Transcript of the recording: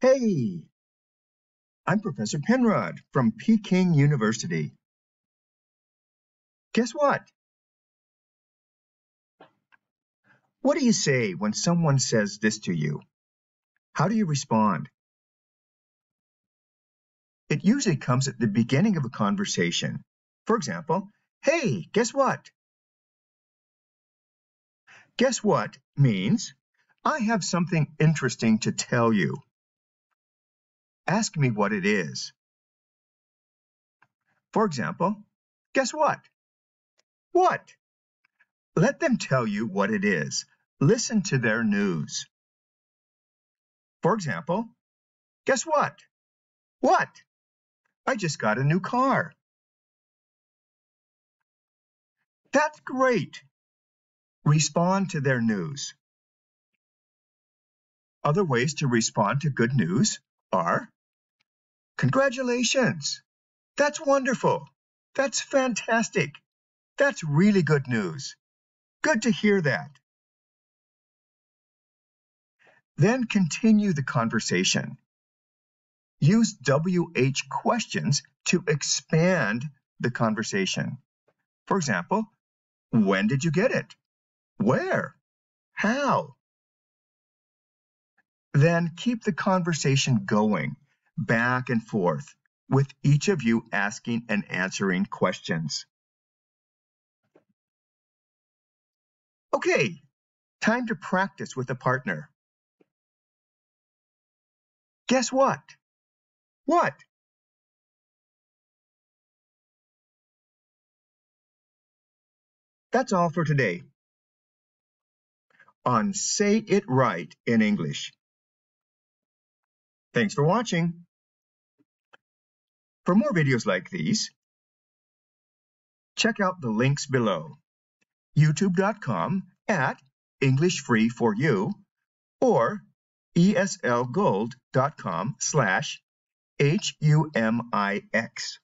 Hey, I'm Professor Penrod from Peking University. Guess what? What do you say when someone says this to you? How do you respond? It usually comes at the beginning of a conversation. For example, hey, guess what? Guess what means I have something interesting to tell you. Ask me what it is. For example, guess what? What? Let them tell you what it is. Listen to their news. For example, guess what? What? I just got a new car. That's great. Respond to their news. Other ways to respond to good news are Congratulations! That's wonderful! That's fantastic! That's really good news. Good to hear that. Then continue the conversation. Use WH questions to expand the conversation. For example, when did you get it? Where? How? Then keep the conversation going back and forth with each of you asking and answering questions. Okay, time to practice with a partner. Guess what? What? That's all for today on Say It Right in English. Thanks for watching. For more videos like these, check out the links below. youtube.com at English Free for You or eslgold.com slash H-U-M-I-X.